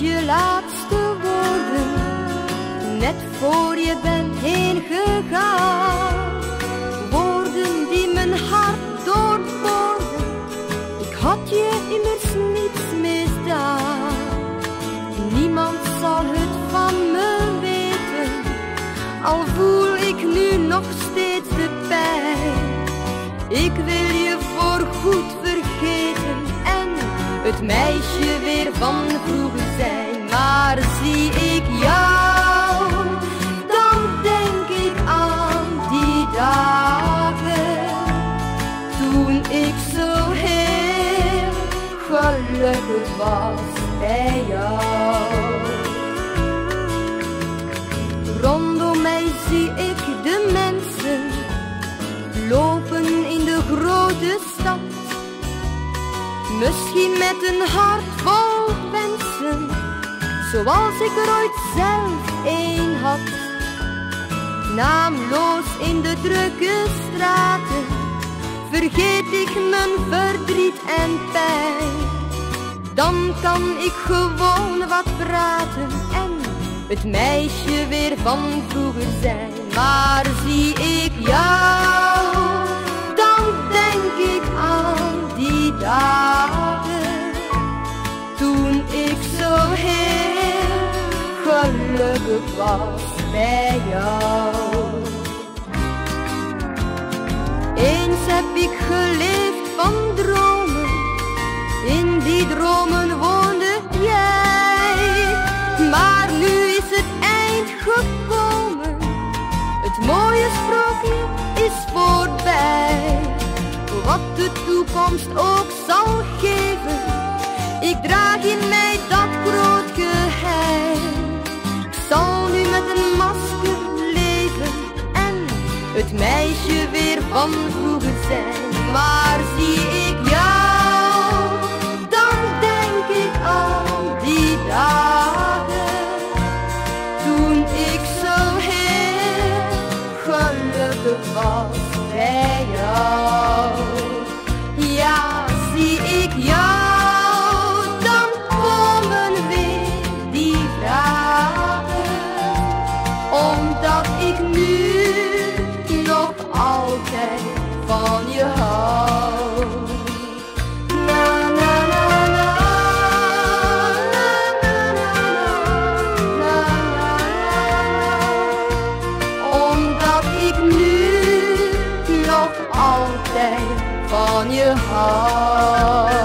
je laatste woorden, net voor je bent heen gegaan. Woorden die mijn hart doorboorden, ik had je immers niets misdaan. Niemand zal het van me weten, al voel ik nu nog steeds de pijn. Ik wil je voor goed vergeten en het meisje weer van toen ik zo heel gelukkig was bij jou. Rondom mij zie ik de mensen lopen in de grote stad. Misschien met een hart vol wensen, zoals ik er ooit zelf een had. Naamloos in de drukke straten, vergeet ik mijn verdriet en pijn. Dan kan ik gewoon wat praten en het meisje weer van vroeger zijn. Maar zie ik jou, dan denk ik aan die dagen. Toen ik zo heel gelukkig was bij jou. Ook zal geven, ik draag in mij dat groot geheim. Ik zal nu met een masker leven en het meisje weer van vroeger zijn. Maar zie ik jou, dan denk ik aan die dagen. Toen ik zo heel gelukkig was bij. Nu nog altijd van je hou.